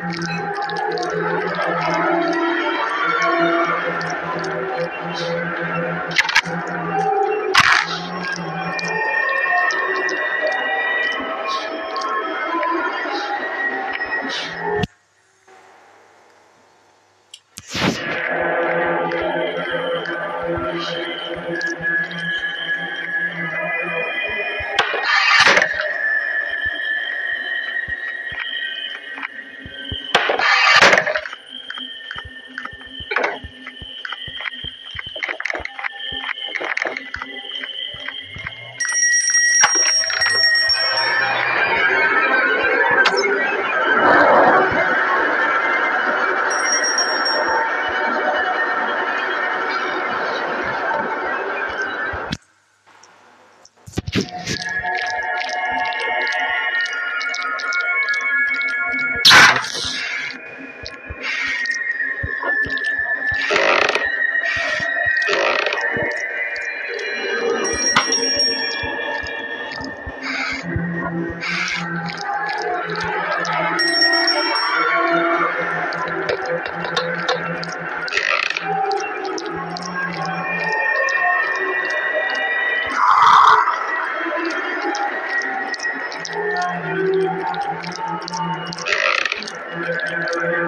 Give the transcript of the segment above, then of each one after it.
Thank you.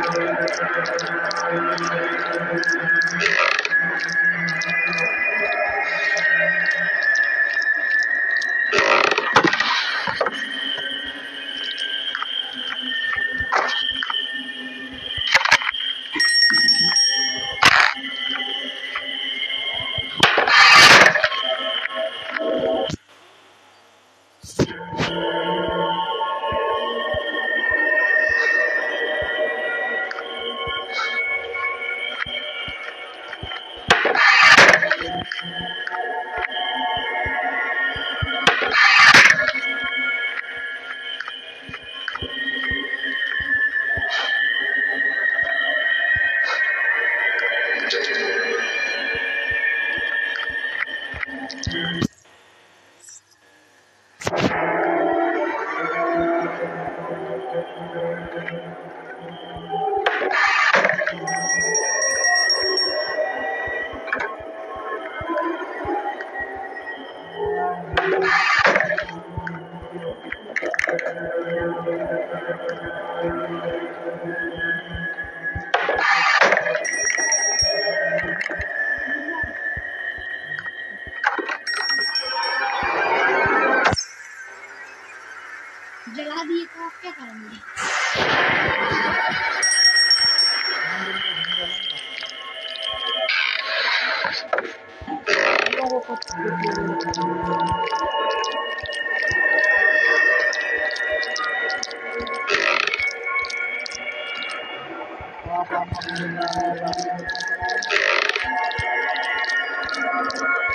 Thank you. Gelati e coppia calmi. Thank you.